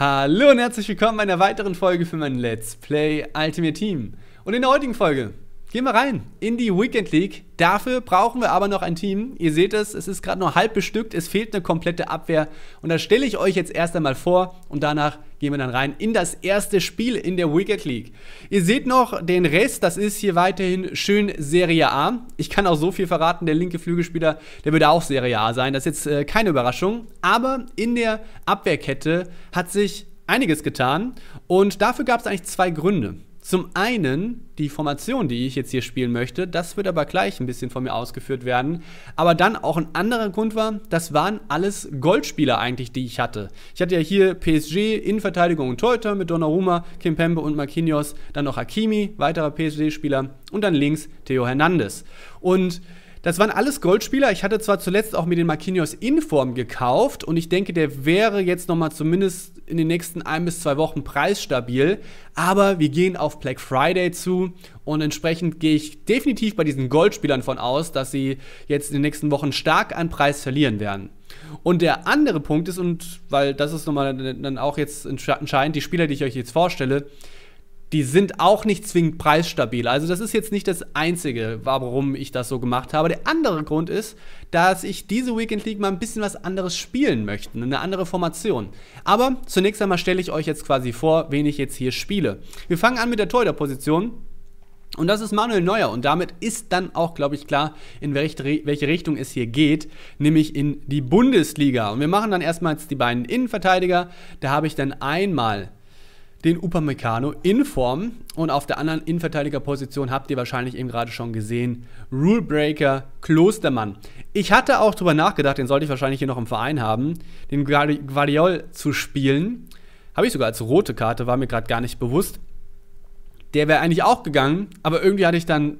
Hallo und herzlich willkommen bei einer weiteren Folge für mein Let's Play Ultimate Team. Und in der heutigen Folge gehen wir rein in die Weekend League. Dafür brauchen wir aber noch ein Team. Ihr seht es, es ist gerade nur halb bestückt, es fehlt eine komplette Abwehr. Und da stelle ich euch jetzt erst einmal vor und danach gehen wir dann rein in das erste Spiel in der Weekend League. Ihr seht noch den Rest, das ist hier weiterhin schön Serie A. Ich kann auch so viel verraten, der linke Flügelspieler, der würde auch Serie A sein. Das ist jetzt äh, keine Überraschung. Aber in der Abwehrkette hat sich einiges getan und dafür gab es eigentlich zwei Gründe. Zum einen die Formation, die ich jetzt hier spielen möchte, das wird aber gleich ein bisschen von mir ausgeführt werden. Aber dann auch ein anderer Grund war, das waren alles Goldspieler eigentlich, die ich hatte. Ich hatte ja hier PSG, Innenverteidigung und Torhüter mit Donnarumma, Kimpembe und Marquinhos, dann noch Hakimi, weiterer PSG-Spieler und dann links Theo Hernandez. Und das waren alles Goldspieler. Ich hatte zwar zuletzt auch mir den Marquinhos in Form gekauft und ich denke, der wäre jetzt nochmal zumindest in den nächsten ein bis zwei Wochen preisstabil. Aber wir gehen auf Black Friday zu und entsprechend gehe ich definitiv bei diesen Goldspielern von aus, dass sie jetzt in den nächsten Wochen stark an Preis verlieren werden. Und der andere Punkt ist, und weil das ist nochmal dann auch jetzt entscheidend, die Spieler, die ich euch jetzt vorstelle, die sind auch nicht zwingend preisstabil. Also das ist jetzt nicht das Einzige, warum ich das so gemacht habe. Der andere Grund ist, dass ich diese Weekend League mal ein bisschen was anderes spielen möchte, eine andere Formation. Aber zunächst einmal stelle ich euch jetzt quasi vor, wen ich jetzt hier spiele. Wir fangen an mit der Torhüter-Position. Und das ist Manuel Neuer. Und damit ist dann auch, glaube ich, klar, in welche Richtung es hier geht, nämlich in die Bundesliga. Und wir machen dann erstmal jetzt die beiden Innenverteidiger. Da habe ich dann einmal den Upamecano in Form. Und auf der anderen Innenverteidigerposition habt ihr wahrscheinlich eben gerade schon gesehen, Rulebreaker Klostermann. Ich hatte auch darüber nachgedacht, den sollte ich wahrscheinlich hier noch im Verein haben, den Guardiol zu spielen. Habe ich sogar als rote Karte, war mir gerade gar nicht bewusst. Der wäre eigentlich auch gegangen, aber irgendwie hatte ich dann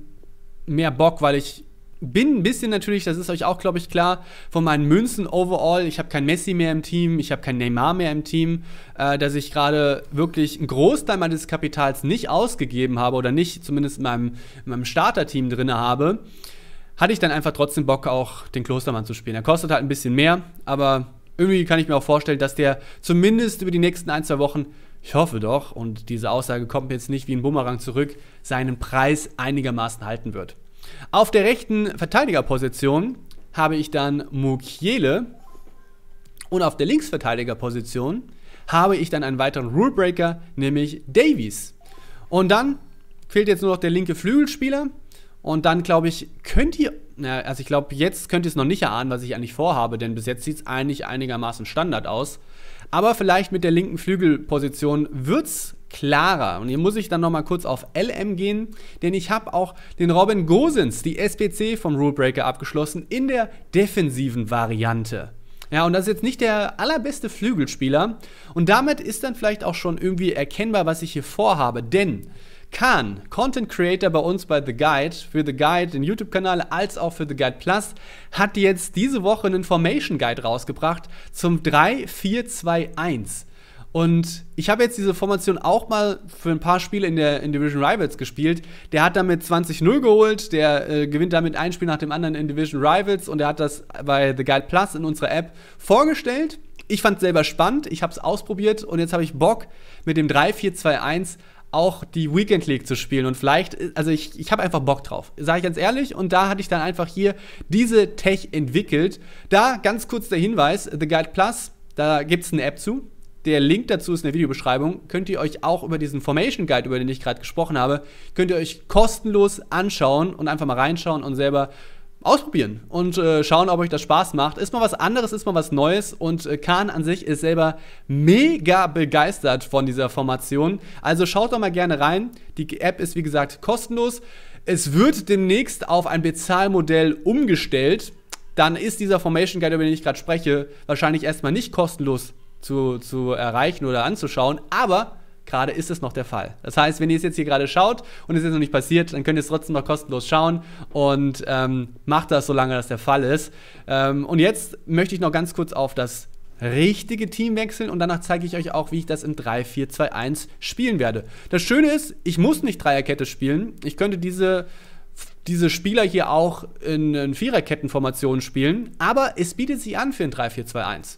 mehr Bock, weil ich bin ein bisschen natürlich, das ist euch auch, glaube ich, klar, von meinen Münzen overall. Ich habe kein Messi mehr im Team, ich habe kein Neymar mehr im Team, äh, dass ich gerade wirklich einen Großteil meines Kapitals nicht ausgegeben habe oder nicht zumindest in meinem, in meinem Starter-Team drin habe, hatte ich dann einfach trotzdem Bock, auch den Klostermann zu spielen. Er kostet halt ein bisschen mehr, aber irgendwie kann ich mir auch vorstellen, dass der zumindest über die nächsten ein, zwei Wochen ich hoffe doch, und diese Aussage kommt jetzt nicht wie ein Bumerang zurück, seinen Preis einigermaßen halten wird. Auf der rechten Verteidigerposition habe ich dann Mukiele und auf der Linksverteidigerposition habe ich dann einen weiteren Rulebreaker, nämlich Davies. Und dann fehlt jetzt nur noch der linke Flügelspieler. Und dann glaube ich, könnt ihr, na, also ich glaube, jetzt könnt ihr es noch nicht erahnen, was ich eigentlich vorhabe, denn bis jetzt sieht es eigentlich einigermaßen Standard aus. Aber vielleicht mit der linken Flügelposition wird es klarer. Und hier muss ich dann nochmal kurz auf LM gehen, denn ich habe auch den Robin Gosens, die SPC vom Rulebreaker abgeschlossen, in der defensiven Variante. Ja, und das ist jetzt nicht der allerbeste Flügelspieler. Und damit ist dann vielleicht auch schon irgendwie erkennbar, was ich hier vorhabe. Denn Khan, Content Creator bei uns bei The Guide, für The Guide, den YouTube-Kanal, als auch für The Guide Plus, hat jetzt diese Woche einen Formation Guide rausgebracht zum 3-4-2-1. Und ich habe jetzt diese Formation auch mal für ein paar Spiele in der in Division Rivals gespielt. Der hat damit 20-0 geholt, der äh, gewinnt damit ein Spiel nach dem anderen in Division Rivals und er hat das bei The Guide Plus in unserer App vorgestellt. Ich fand es selber spannend, ich habe es ausprobiert und jetzt habe ich Bock, mit dem 3-4-2-1 auch die Weekend League zu spielen. Und vielleicht, also ich, ich habe einfach Bock drauf, sage ich ganz ehrlich. Und da hatte ich dann einfach hier diese Tech entwickelt. Da ganz kurz der Hinweis: The Guide Plus, da gibt es eine App zu. Der Link dazu ist in der Videobeschreibung. Könnt ihr euch auch über diesen Formation Guide, über den ich gerade gesprochen habe, könnt ihr euch kostenlos anschauen und einfach mal reinschauen und selber ausprobieren und äh, schauen, ob euch das Spaß macht. Ist mal was anderes, ist mal was Neues und äh, Kahn an sich ist selber mega begeistert von dieser Formation. Also schaut doch mal gerne rein. Die App ist wie gesagt kostenlos. Es wird demnächst auf ein Bezahlmodell umgestellt. Dann ist dieser Formation Guide, über den ich gerade spreche, wahrscheinlich erstmal nicht kostenlos zu, zu erreichen oder anzuschauen, aber gerade ist es noch der Fall. Das heißt, wenn ihr es jetzt hier gerade schaut und es ist noch nicht passiert, dann könnt ihr es trotzdem noch kostenlos schauen und ähm, macht das, solange das der Fall ist. Ähm, und jetzt möchte ich noch ganz kurz auf das richtige Team wechseln und danach zeige ich euch auch, wie ich das im 3-4-2-1 spielen werde. Das Schöne ist, ich muss nicht Dreierkette spielen. Ich könnte diese diese Spieler hier auch in, in Viererkettenformationen spielen, aber es bietet sich an für ein 3-4-2-1.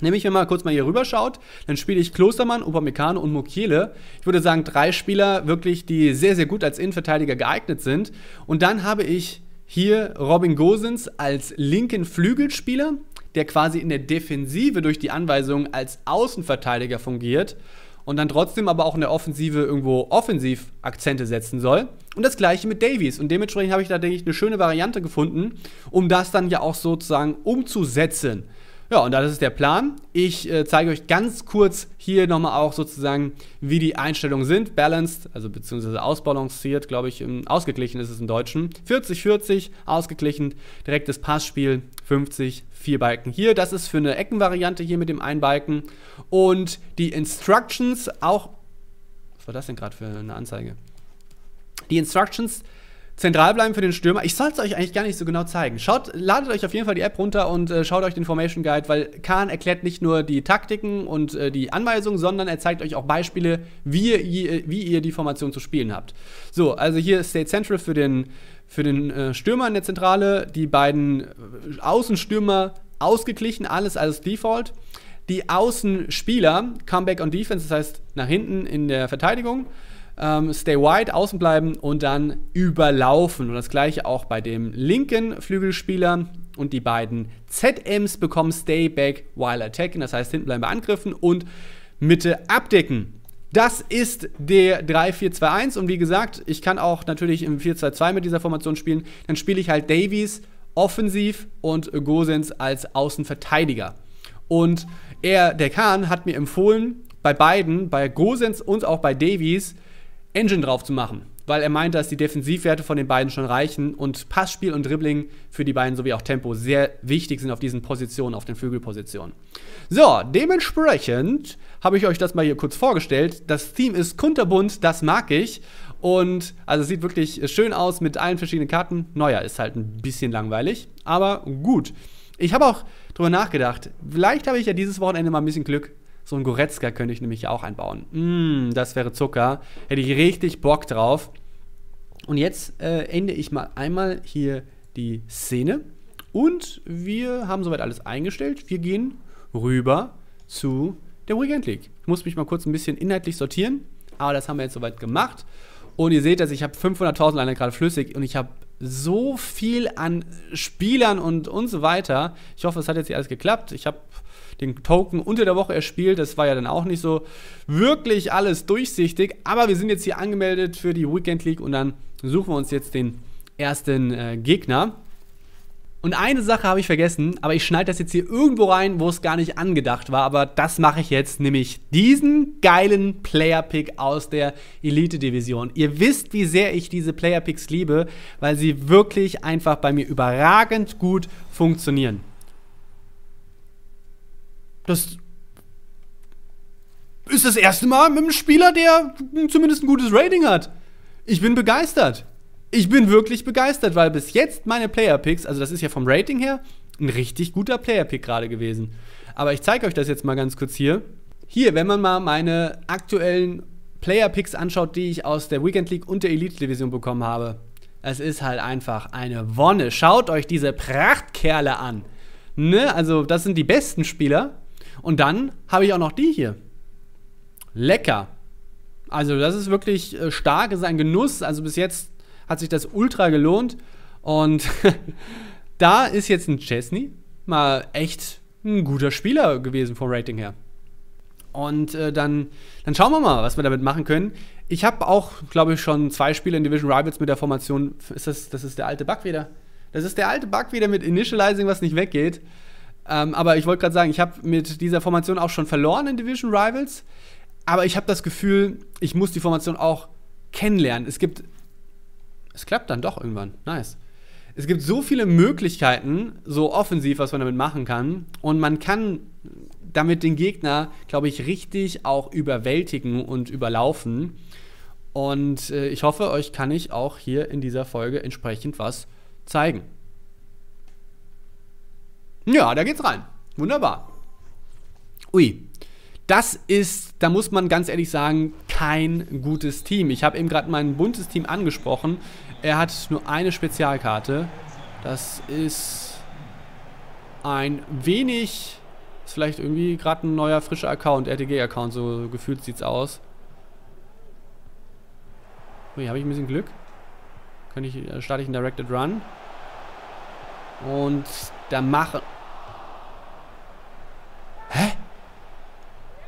Nämlich, wenn man kurz mal hier rüber schaut, dann spiele ich Klostermann, Upamecano und Mokiele. Ich würde sagen, drei Spieler wirklich, die sehr, sehr gut als Innenverteidiger geeignet sind. Und dann habe ich hier Robin Gosens als linken Flügelspieler, der quasi in der Defensive durch die Anweisung als Außenverteidiger fungiert und dann trotzdem aber auch in der Offensive irgendwo offensiv Akzente setzen soll. Und das gleiche mit Davies. Und dementsprechend habe ich da, denke ich, eine schöne Variante gefunden, um das dann ja auch sozusagen umzusetzen. Ja, und das ist der Plan. Ich äh, zeige euch ganz kurz hier nochmal auch sozusagen, wie die Einstellungen sind. Balanced, also beziehungsweise ausbalanciert, glaube ich, ausgeglichen ist es im Deutschen. 40-40, ausgeglichen, direktes Passspiel, 50, vier Balken hier. Das ist für eine Eckenvariante hier mit dem einen Balken. Und die Instructions auch. Was war das denn gerade für eine Anzeige? Die Instructions zentral bleiben für den Stürmer. Ich soll es euch eigentlich gar nicht so genau zeigen. Schaut, ladet euch auf jeden Fall die App runter und äh, schaut euch den Formation Guide, weil Kahn erklärt nicht nur die Taktiken und äh, die Anweisungen, sondern er zeigt euch auch Beispiele, wie ihr, wie ihr die Formation zu spielen habt. So, also hier ist State Central für den, für den äh, Stürmer in der Zentrale, die beiden äh, Außenstürmer ausgeglichen, alles als Default. Die Außenspieler, Comeback on Defense, das heißt nach hinten in der Verteidigung ähm, stay wide, außen bleiben und dann überlaufen. Und das gleiche auch bei dem linken Flügelspieler. Und die beiden ZMs bekommen Stay back while attacking, das heißt hinten bleiben bei Angriffen und Mitte abdecken. Das ist der 3-4-2-1 und wie gesagt, ich kann auch natürlich im 4-2-2 mit dieser Formation spielen. Dann spiele ich halt Davies offensiv und Gosens als Außenverteidiger. Und er, der Kahn, hat mir empfohlen, bei beiden, bei Gosens und auch bei Davies, Engine drauf zu machen, weil er meint, dass die Defensivwerte von den beiden schon reichen und Passspiel und Dribbling für die beiden sowie auch Tempo sehr wichtig sind auf diesen Positionen, auf den Flügelpositionen. So, dementsprechend habe ich euch das mal hier kurz vorgestellt. Das Team ist kunterbunt, das mag ich. Und also es sieht wirklich schön aus mit allen verschiedenen Karten. Neuer ist halt ein bisschen langweilig, aber gut. Ich habe auch drüber nachgedacht. Vielleicht habe ich ja dieses Wochenende mal ein bisschen Glück so ein Goretzka könnte ich nämlich auch einbauen. Mm, das wäre Zucker. Hätte ich richtig Bock drauf. Und jetzt äh, ende ich mal einmal hier die Szene. Und wir haben soweit alles eingestellt. Wir gehen rüber zu der Weekend League. Ich muss mich mal kurz ein bisschen inhaltlich sortieren. Aber das haben wir jetzt soweit gemacht. Und ihr seht, dass ich habe 500.000 alleine gerade flüssig und ich habe so viel an Spielern und, und so weiter. Ich hoffe, es hat jetzt hier alles geklappt. Ich habe den Token unter der Woche erspielt. Das war ja dann auch nicht so wirklich alles durchsichtig. Aber wir sind jetzt hier angemeldet für die Weekend League und dann suchen wir uns jetzt den ersten äh, Gegner. Und eine Sache habe ich vergessen, aber ich schneide das jetzt hier irgendwo rein, wo es gar nicht angedacht war. Aber das mache ich jetzt, nämlich diesen geilen Player-Pick aus der Elite-Division. Ihr wisst, wie sehr ich diese Player-Picks liebe, weil sie wirklich einfach bei mir überragend gut funktionieren. Das ist das erste Mal mit einem Spieler, der zumindest ein gutes Rating hat. Ich bin begeistert. Ich bin wirklich begeistert, weil bis jetzt meine Player-Picks, also das ist ja vom Rating her, ein richtig guter Player-Pick gerade gewesen. Aber ich zeige euch das jetzt mal ganz kurz hier. Hier, wenn man mal meine aktuellen Player-Picks anschaut, die ich aus der Weekend League und der Elite-Division bekommen habe. Es ist halt einfach eine Wonne. Schaut euch diese Prachtkerle an. Ne? Also, das sind die besten Spieler. Und dann habe ich auch noch die hier. Lecker. Also das ist wirklich äh, stark, ist ein Genuss. Also bis jetzt hat sich das ultra gelohnt. Und da ist jetzt ein Chesney mal echt ein guter Spieler gewesen vom Rating her. Und äh, dann, dann schauen wir mal, was wir damit machen können. Ich habe auch, glaube ich, schon zwei Spiele in Division Rivals mit der Formation. Ist das, das ist der alte Bug wieder? Das ist der alte Bug wieder mit Initializing, was nicht weggeht. Ähm, aber ich wollte gerade sagen, ich habe mit dieser Formation auch schon verloren in Division Rivals. Aber ich habe das Gefühl, ich muss die Formation auch kennenlernen. Es gibt. Es klappt dann doch irgendwann. Nice. Es gibt so viele Möglichkeiten, so offensiv, was man damit machen kann. Und man kann damit den Gegner, glaube ich, richtig auch überwältigen und überlaufen. Und äh, ich hoffe, euch kann ich auch hier in dieser Folge entsprechend was zeigen. Ja, da geht's rein. Wunderbar. Ui. Das ist, da muss man ganz ehrlich sagen, kein gutes Team. Ich habe eben gerade mein buntes Team angesprochen. Er hat nur eine Spezialkarte. Das ist ein wenig Ist vielleicht irgendwie gerade ein neuer, frischer Account, RTG-Account, so gefühlt sieht's aus. Ui, habe ich ein bisschen Glück. Kann ich, äh, starte ich einen Directed Run. Und da mache... Hä?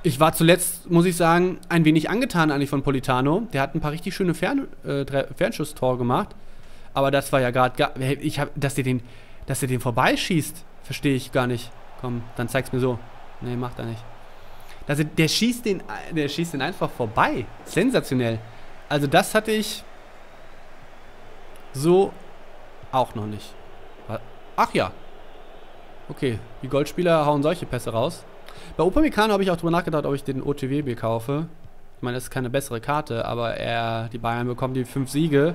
Ich war zuletzt, muss ich sagen, ein wenig angetan eigentlich von Politano. Der hat ein paar richtig schöne Fern, äh, Fernschusstore gemacht. Aber das war ja gerade... Dass der den, den vorbeischießt, verstehe ich gar nicht. Komm, dann zeig's mir so. Nee, macht er nicht. Also der schießt den, der schießt den einfach vorbei. Sensationell. Also das hatte ich so auch noch nicht. Ach ja. Okay, die Goldspieler hauen solche Pässe raus. Bei Upamecano habe ich auch drüber nachgedacht, ob ich den OTWB kaufe. Ich meine, das ist keine bessere Karte, aber er, die Bayern bekommen die fünf Siege.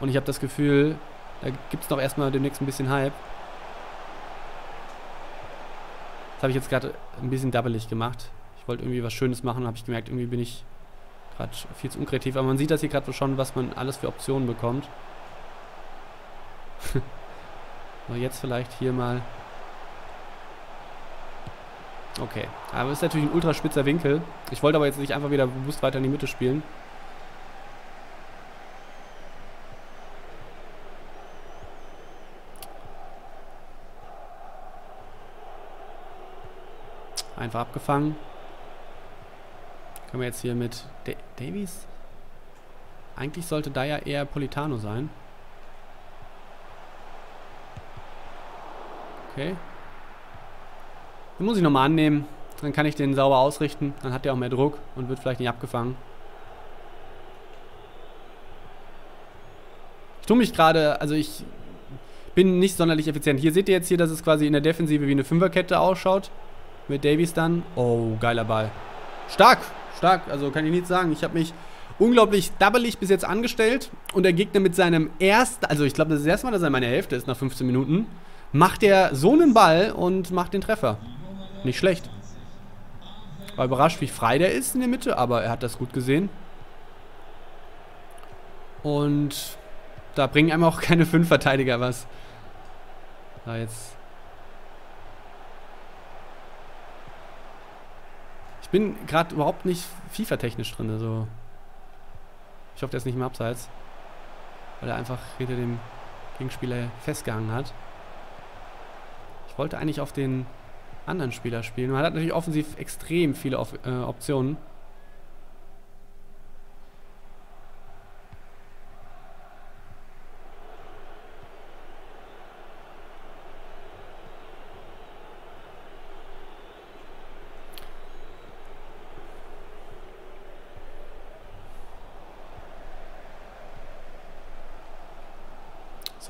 Und ich habe das Gefühl, da gibt es noch erstmal demnächst ein bisschen Hype. Das habe ich jetzt gerade ein bisschen dabbelig gemacht. Ich wollte irgendwie was Schönes machen habe ich gemerkt, irgendwie bin ich gerade viel zu unkreativ. Aber man sieht das hier gerade schon, was man alles für Optionen bekommt. so, jetzt vielleicht hier mal. Okay, aber es ist natürlich ein ultra spitzer Winkel. Ich wollte aber jetzt nicht einfach wieder bewusst weiter in die Mitte spielen. Einfach abgefangen. Können wir jetzt hier mit da Davies? Eigentlich sollte da ja eher Politano sein. Okay. Den muss ich nochmal annehmen. Dann kann ich den sauber ausrichten. Dann hat der auch mehr Druck und wird vielleicht nicht abgefangen. Ich tue mich gerade, also ich bin nicht sonderlich effizient. Hier seht ihr jetzt hier, dass es quasi in der Defensive wie eine Fünferkette ausschaut. Mit Davies dann. Oh, geiler Ball. Stark, stark. Also kann ich nichts sagen. Ich habe mich unglaublich dabbelig bis jetzt angestellt. Und der Gegner mit seinem ersten, also ich glaube, das ist das erste Mal, dass er in meiner Hälfte ist nach 15 Minuten, macht er so einen Ball und macht den Treffer. Nicht schlecht. War überrascht, wie frei der ist in der Mitte, aber er hat das gut gesehen. Und da bringen einem auch keine fünf Verteidiger was. Da jetzt Ich bin gerade überhaupt nicht FIFA-technisch drin. Also ich hoffe, der ist nicht im Abseits. Weil er einfach hinter dem Gegenspieler festgehangen hat. Ich wollte eigentlich auf den anderen Spieler spielen. Man hat natürlich offensiv extrem viele Op äh, Optionen.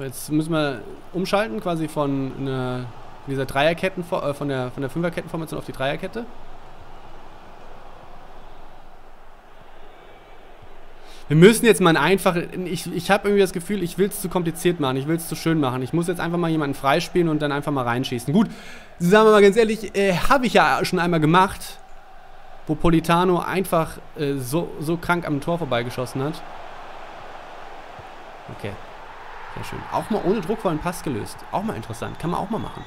So, jetzt müssen wir umschalten quasi von einer, dieser Dreierketten, äh, von der, von der Fünferkettenformation auf die Dreierkette. Wir müssen jetzt mal einfach, ich, ich habe irgendwie das Gefühl, ich will es zu kompliziert machen, ich will es zu schön machen. Ich muss jetzt einfach mal jemanden freispielen und dann einfach mal reinschießen. Gut, sagen wir mal ganz ehrlich, äh, habe ich ja schon einmal gemacht, wo Politano einfach äh, so, so krank am Tor vorbeigeschossen hat. Okay. Sehr schön. Auch mal ohne druckvollen Pass gelöst. Auch mal interessant. Kann man auch mal machen.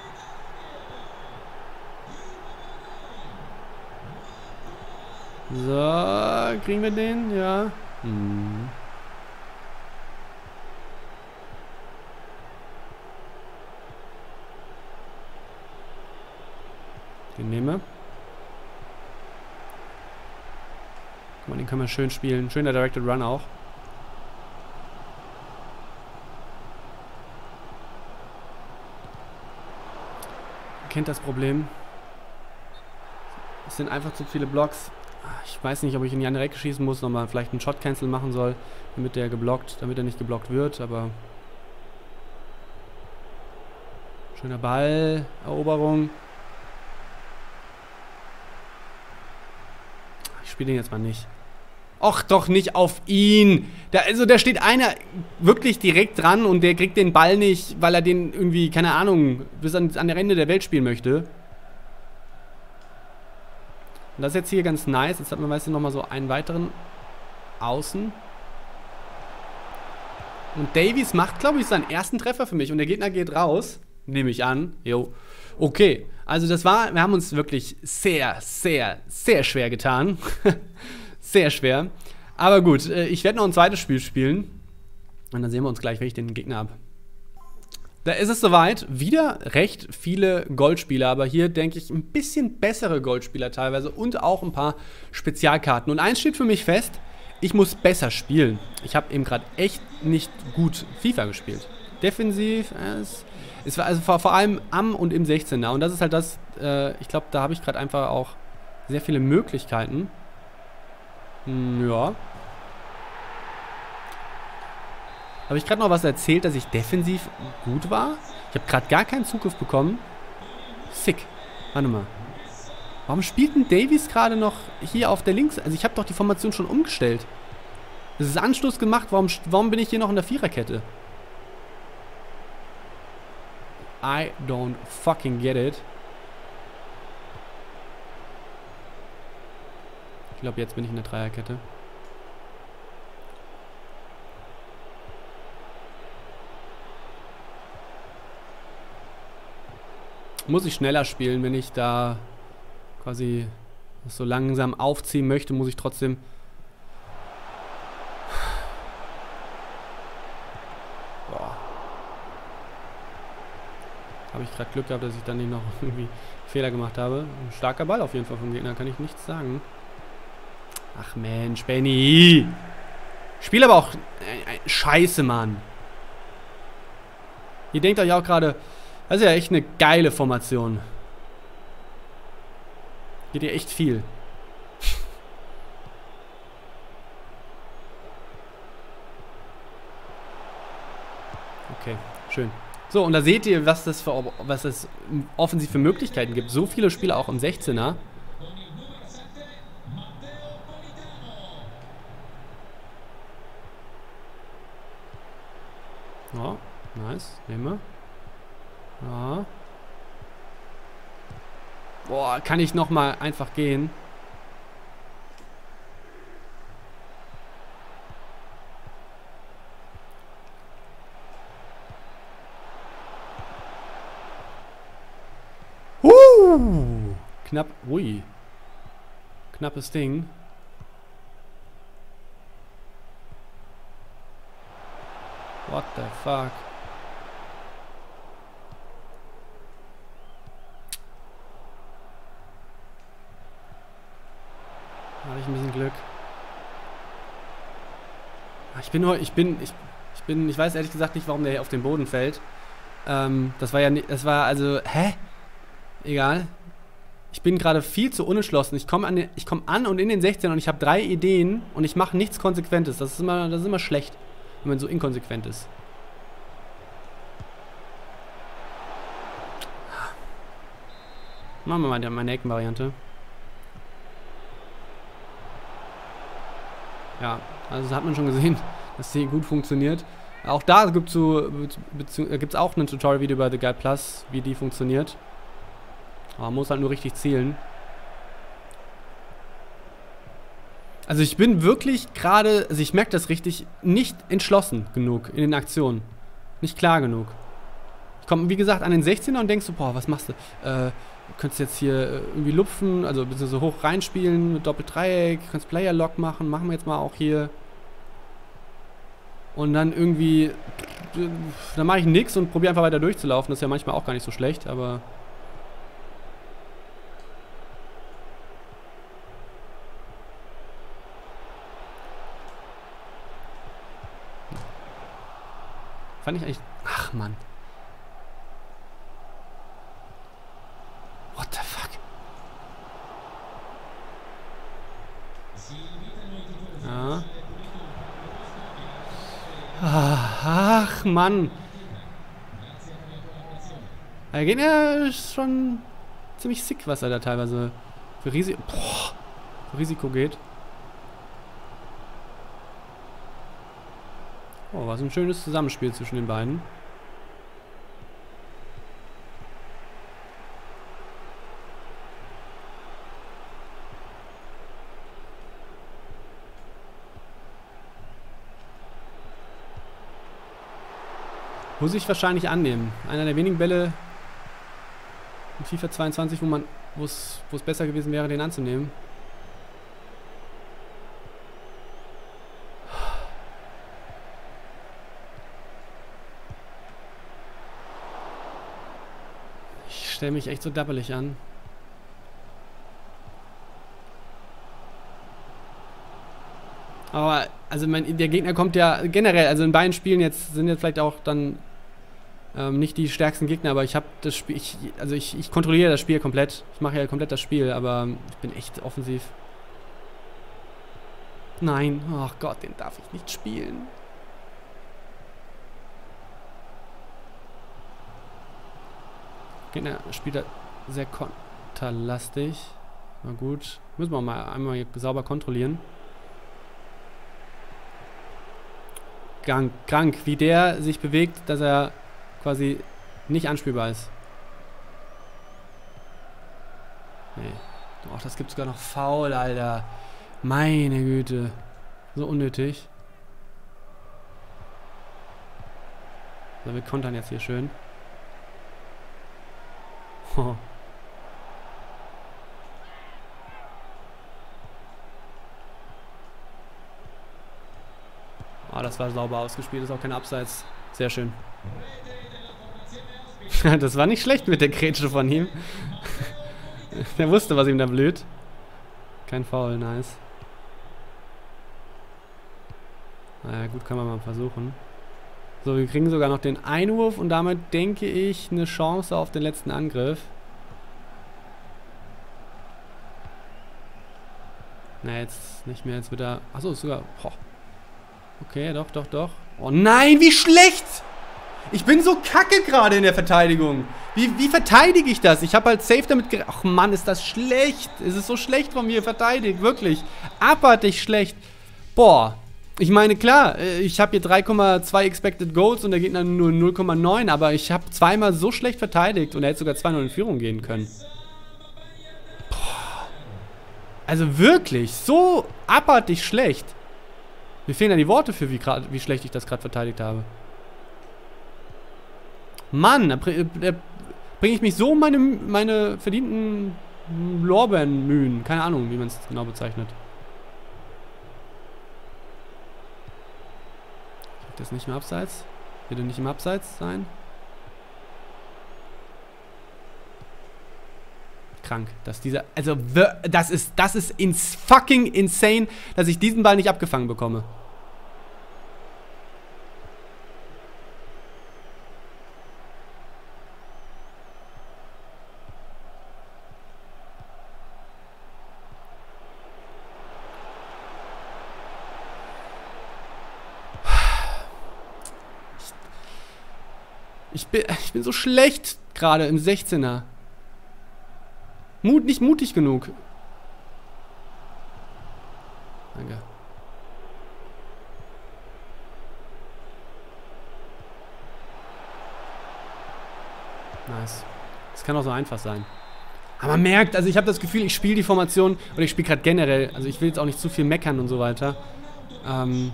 So, kriegen wir den? Ja. Hm. Den nehmen wir. Guck mal, den können wir schön spielen. Schöner Directed Run auch. kennt das Problem. Es sind einfach zu viele Blocks. Ich weiß nicht, ob ich in die andere Ecke schießen muss, nochmal vielleicht einen Shot-Cancel machen soll, damit der geblockt, damit er nicht geblockt wird, aber... Schöner Ball, Eroberung. Ich spiele den jetzt mal nicht. Och, doch nicht auf ihn. Da, also da steht einer wirklich direkt dran und der kriegt den Ball nicht, weil er den irgendwie, keine Ahnung, bis an, an der Ende der Welt spielen möchte. Und das ist jetzt hier ganz nice. Jetzt hat man meistens nochmal so einen weiteren Außen. Und Davies macht, glaube ich, seinen ersten Treffer für mich. Und der Gegner geht raus. Nehme ich an. Jo. Okay. Also das war, wir haben uns wirklich sehr, sehr, sehr schwer getan. sehr schwer. Aber gut, äh, ich werde noch ein zweites Spiel spielen. Und dann sehen wir uns gleich, wenn ich den Gegner habe. Da ist es soweit. Wieder recht viele Goldspieler, aber hier denke ich ein bisschen bessere Goldspieler teilweise und auch ein paar Spezialkarten. Und eins steht für mich fest, ich muss besser spielen. Ich habe eben gerade echt nicht gut FIFA gespielt. Defensiv, es, es war also vor, vor, allem am und im 16er. Und das ist halt das, äh, ich glaube, da habe ich gerade einfach auch sehr viele Möglichkeiten. Hm, ja, Habe ich gerade noch was erzählt, dass ich defensiv gut war? Ich habe gerade gar keinen Zugriff bekommen. Sick. Warte mal. Warum spielt denn Davies gerade noch hier auf der Links? Also ich habe doch die Formation schon umgestellt. Es ist Anstoß gemacht. Warum, warum bin ich hier noch in der Viererkette? I don't fucking get it. Ich glaube, jetzt bin ich in der Dreierkette. Muss ich schneller spielen, wenn ich da quasi so langsam aufziehen möchte, muss ich trotzdem. Habe ich gerade Glück gehabt, dass ich dann nicht noch irgendwie Fehler gemacht habe. Ein starker Ball auf jeden Fall vom Gegner, kann ich nichts sagen. Ach Mensch, Benny. Spiel aber auch äh, äh, Scheiße, Mann. Ihr denkt euch auch gerade, das ist ja echt eine geile Formation. Geht ja echt viel. Okay, schön. So, und da seht ihr, was das für es offensiv für Möglichkeiten gibt. So viele Spieler auch im 16er. Ja, nice. Nehmen wir. Ja. Boah, kann ich nochmal einfach gehen? Uh, knapp, ui. Knappes Ding. What the fuck? Ich ein bisschen Glück. Ah, ich bin ich bin, ich, ich bin, ich weiß ehrlich gesagt nicht, warum der hier auf den Boden fällt. Ähm, das war ja nicht, das war also, hä? Egal. Ich bin gerade viel zu unentschlossen. Ich komme an, komm an und in den 16 und ich habe drei Ideen und ich mache nichts Konsequentes. Das ist, immer, das ist immer schlecht, wenn man so inkonsequent ist. Machen wir mal meine Eckenvariante. Ja, also das hat man schon gesehen, dass die gut funktioniert. Auch da gibt es so, äh, auch ein Tutorial-Video bei The Guide Plus, wie die funktioniert. Aber man muss halt nur richtig zielen. Also ich bin wirklich gerade, also ich merke das richtig, nicht entschlossen genug in den Aktionen. Nicht klar genug. Ich komme, wie gesagt, an den 16er und denkst so, boah, was machst du? Äh, könntest jetzt hier äh, irgendwie lupfen, also so hoch reinspielen mit Doppeldreieck, kannst Player-Lock machen, machen wir jetzt mal auch hier. Und dann irgendwie, dann mache ich nichts und probiere einfach weiter durchzulaufen. Das ist ja manchmal auch gar nicht so schlecht, aber... Fand ich eigentlich... Ach, Mann. Ach, Mann. Er geht ja schon ziemlich sick, was er da teilweise für, Risi Boah, für Risiko geht. Oh, was ein schönes Zusammenspiel zwischen den beiden. Muss ich wahrscheinlich annehmen. Einer der wenigen Bälle, in FIFA 22, wo man, wo es besser gewesen wäre, den anzunehmen. Ich stelle mich echt so dappelig an. Aber, also mein, der Gegner kommt ja generell, also in beiden Spielen jetzt sind jetzt vielleicht auch dann ähm, nicht die stärksten Gegner, aber ich habe das Spiel, ich, also ich, ich kontrolliere das Spiel komplett. Ich mache ja komplett das Spiel, aber ich bin echt offensiv. Nein, ach Gott, den darf ich nicht spielen. Gegner spielt er sehr konterlastig. Na gut, müssen wir mal einmal sauber kontrollieren. krank, krank, wie der sich bewegt, dass er quasi nicht anspielbar ist. Nee. Ach, das gibt sogar noch faul, Alter. Meine Güte. So unnötig. So, wir kontern jetzt hier schön. Oh. Ah, das war sauber ausgespielt, ist auch kein Abseits. Sehr schön. das war nicht schlecht mit der Grätsche von ihm. Der wusste, was ihm da blüht. Kein Foul, nice. Naja, gut, kann man mal versuchen. So, wir kriegen sogar noch den Einwurf und damit denke ich eine Chance auf den letzten Angriff. Na, jetzt nicht mehr. Jetzt wird er... Achso, sogar... Boah. Okay, doch, doch, doch. Oh nein, wie schlecht! Ich bin so kacke gerade in der Verteidigung. Wie, wie verteidige ich das? Ich habe halt safe damit Ach Mann, ist das schlecht. Es ist so schlecht von mir verteidigt. Wirklich. Abartig schlecht. Boah. Ich meine, klar, äh, ich habe hier 3,2 Expected Goals und der Gegner nur 0,9, aber ich habe zweimal so schlecht verteidigt und er hätte sogar 2-0 in Führung gehen können. Boah. Also wirklich, so abartig schlecht. Mir fehlen ja die Worte für, wie, wie schlecht ich das gerade verteidigt habe. Mann, da, bringe ich mich so meine, meine verdienten Lorbeeren mühen. Keine Ahnung, wie man es genau bezeichnet. Das nicht im Abseits? Bitte nicht im Abseits sein? Krank, dass dieser, also das ist, das ist ins fucking insane, dass ich diesen Ball nicht abgefangen bekomme. Ich bin, ich bin so schlecht gerade im 16er. Mut, nicht mutig genug. Danke. Nice. Das kann auch so einfach sein. Aber man merkt, also ich habe das Gefühl, ich spiele die Formation, oder ich spiele gerade generell, also ich will jetzt auch nicht zu viel meckern und so weiter. Ähm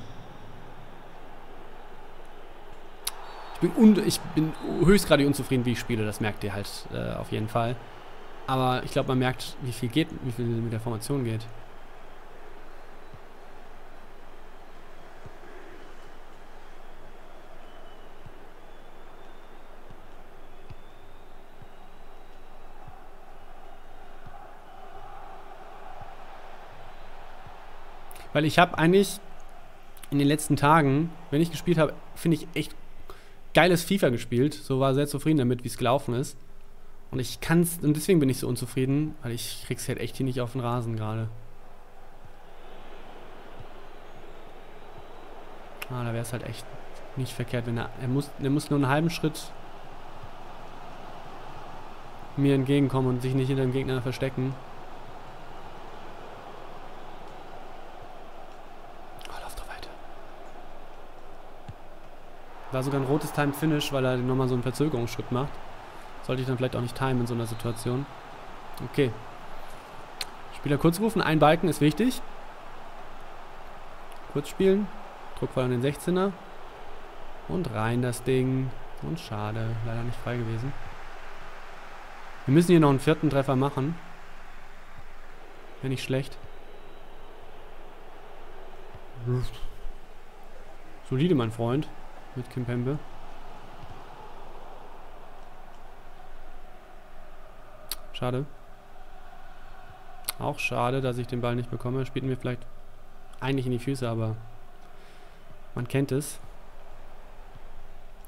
ich, bin ich bin höchstgradig unzufrieden, wie ich spiele, das merkt ihr halt äh, auf jeden Fall. Aber ich glaube, man merkt, wie viel geht, wie viel mit der Formation geht. Weil ich habe eigentlich in den letzten Tagen, wenn ich gespielt habe, finde ich echt geiles FIFA gespielt. So war sehr zufrieden damit, wie es gelaufen ist. Und ich kann's, und deswegen bin ich so unzufrieden, weil ich krieg's halt echt hier nicht auf den Rasen gerade. Ah, da wäre es halt echt nicht verkehrt, wenn er, er muss, er muss nur einen halben Schritt mir entgegenkommen und sich nicht hinter dem Gegner verstecken. Oh, lauf doch weiter. War sogar ein rotes Time Finish, weil er nochmal so einen Verzögerungsschritt macht. Sollte ich dann vielleicht auch nicht timen in so einer Situation. Okay. Spieler kurz rufen. Ein Balken ist wichtig. Kurz spielen. Druckfall an den 16er. Und rein das Ding. Und schade. Leider nicht frei gewesen. Wir müssen hier noch einen vierten Treffer machen. Wäre nicht schlecht. Solide, mein Freund. Mit Kimpembe. Schade. Auch schade, dass ich den Ball nicht bekomme. Spielt mir vielleicht eigentlich in die Füße, aber man kennt es.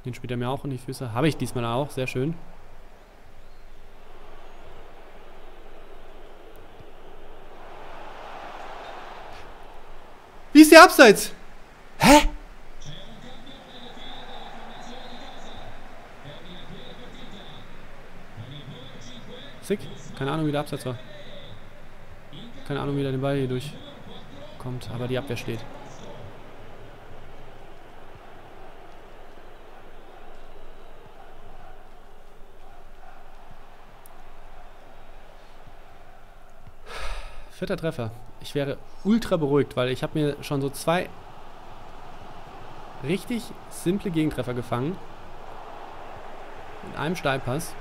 Den spielt er mir auch in die Füße. Habe ich diesmal auch. Sehr schön. Wie ist der Abseits? Sick. Keine Ahnung, wie der Abseits war. Keine Ahnung, wie der den Ball hier durchkommt. Aber die Abwehr steht. Vierter Treffer. Ich wäre ultra beruhigt, weil ich habe mir schon so zwei richtig simple Gegentreffer gefangen. Mit einem Steilpass.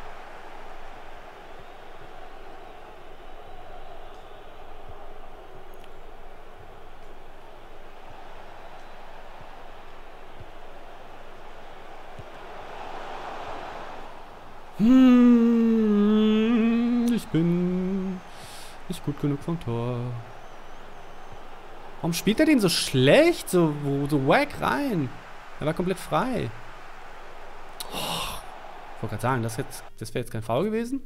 Hm, ich bin genug vom Tor. Warum spielt er den so schlecht? So, so wack rein. Er war komplett frei. Oh, ich wollte gerade sagen, das, das wäre jetzt kein Foul gewesen.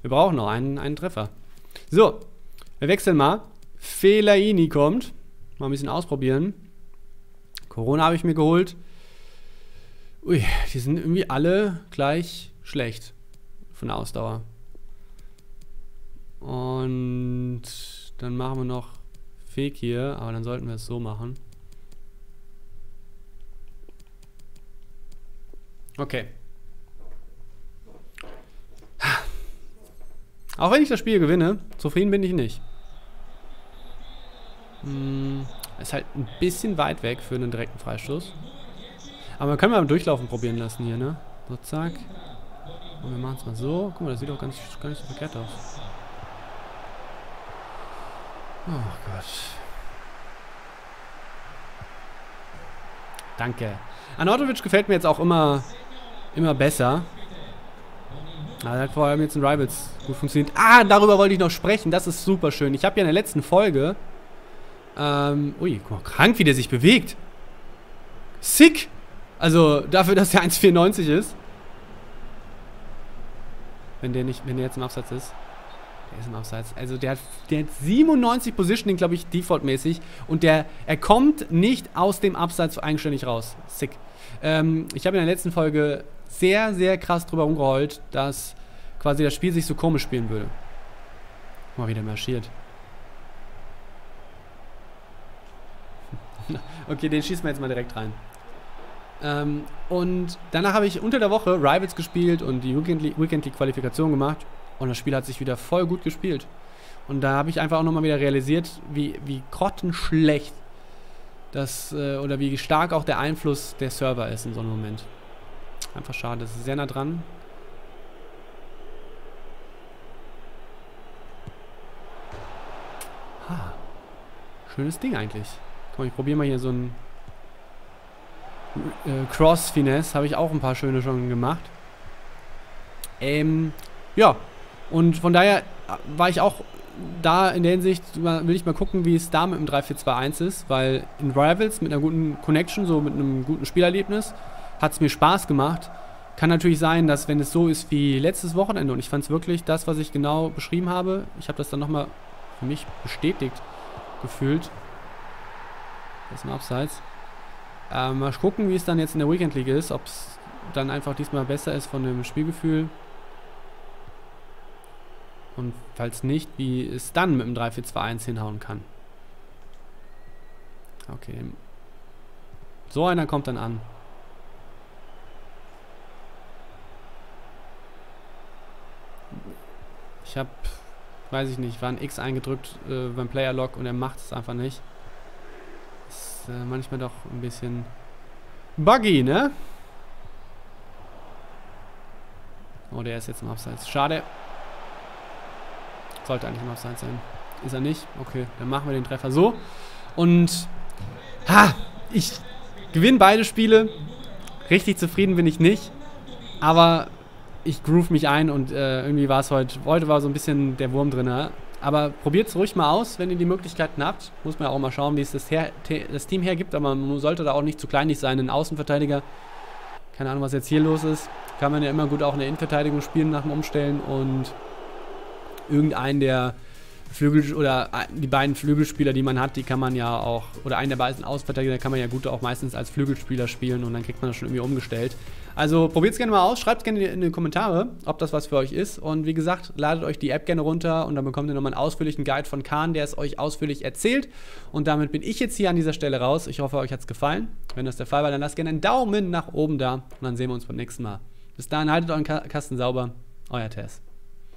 Wir brauchen noch einen, einen Treffer. So, wir wechseln mal. Fellaini kommt. Mal ein bisschen ausprobieren. Corona habe ich mir geholt. Ui, die sind irgendwie alle gleich schlecht von der Ausdauer. Und dann machen wir noch Fake hier, aber dann sollten wir es so machen. Okay. Auch wenn ich das Spiel gewinne, zufrieden bin ich nicht. Hm, ist halt ein bisschen weit weg für einen direkten Freistoß. Aber man kann mal Durchlaufen probieren lassen hier, ne? So, zack. Und wir machen es mal so. Guck mal, das sieht auch ganz, gar nicht so verkehrt aus. Oh Gott. Danke. Anatovic gefällt mir jetzt auch immer, immer besser. Er hat vor allem jetzt in Rivals gut funktioniert. Ah, darüber wollte ich noch sprechen. Das ist super schön. Ich habe ja in der letzten Folge... Ähm, ui, guck mal, krank, wie der sich bewegt. Sick! Also, dafür, dass er 1,94 ist. Wenn der nicht, wenn der jetzt im Absatz ist. Der ist im Abseits. Also der hat, der hat 97 Positioning, glaube ich, defaultmäßig. Und der, er kommt nicht aus dem Abseits eigenständig raus. Sick. Ähm, ich habe in der letzten Folge sehr, sehr krass drüber rumgeheult, dass quasi das Spiel sich so komisch spielen würde. Mal wieder marschiert. okay, den schießen wir jetzt mal direkt rein. Ähm, und danach habe ich unter der Woche Rivals gespielt und die Weekend League Qualifikation gemacht. Und das Spiel hat sich wieder voll gut gespielt. Und da habe ich einfach auch nochmal wieder realisiert, wie, wie grottenschlecht das, äh, oder wie stark auch der Einfluss der Server ist in so einem Moment. Einfach schade, das ist sehr nah dran. Ha. Schönes Ding eigentlich. Komm, ich probiere mal hier so ein äh, Cross-Finesse. Habe ich auch ein paar schöne schon gemacht. Ähm, ja, und von daher war ich auch da in der Hinsicht, will ich mal gucken, wie es da mit dem 3-4-2-1 ist, weil in Rivals mit einer guten Connection, so mit einem guten Spielerlebnis, hat es mir Spaß gemacht. Kann natürlich sein, dass wenn es so ist wie letztes Wochenende und ich fand es wirklich das, was ich genau beschrieben habe, ich habe das dann nochmal für mich bestätigt gefühlt. Das ist ein Abseits. Ähm, mal gucken, wie es dann jetzt in der Weekend League ist, ob es dann einfach diesmal besser ist von dem Spielgefühl. Und falls nicht, wie es dann mit dem 3-4-2-1 hinhauen kann. Okay. So einer kommt dann an. Ich habe, weiß ich nicht, war ein X eingedrückt äh, beim Player Lock und er macht es einfach nicht. Ist äh, manchmal doch ein bisschen buggy, ne? Oh, der ist jetzt im Abseits. Schade. Sollte eigentlich ein Offside sein. Ist er nicht? Okay, dann machen wir den Treffer so. Und ha, ich gewinne beide Spiele. Richtig zufrieden bin ich nicht. Aber ich groove mich ein und äh, irgendwie war es heute, heute war so ein bisschen der Wurm drin. Aber probiert es ruhig mal aus, wenn ihr die Möglichkeiten habt. Muss man ja auch mal schauen, wie es das, her, das Team hergibt. Aber man sollte da auch nicht zu kleinlich sein. Ein Außenverteidiger, keine Ahnung, was jetzt hier los ist. Kann man ja immer gut auch in der Innenverteidigung spielen nach dem Umstellen. Und irgendeinen, der Flügel oder die beiden Flügelspieler, die man hat, die kann man ja auch, oder einen der beiden Außenverteidiger kann man ja gut auch meistens als Flügelspieler spielen und dann kriegt man das schon irgendwie umgestellt. Also probiert es gerne mal aus, schreibt gerne in die Kommentare, ob das was für euch ist. Und wie gesagt, ladet euch die App gerne runter und dann bekommt ihr nochmal einen ausführlichen Guide von Kahn, der es euch ausführlich erzählt. Und damit bin ich jetzt hier an dieser Stelle raus. Ich hoffe, euch hat es gefallen. Wenn das der Fall war, dann lasst gerne einen Daumen nach oben da und dann sehen wir uns beim nächsten Mal. Bis dahin, haltet euren Kasten sauber. Euer Tess.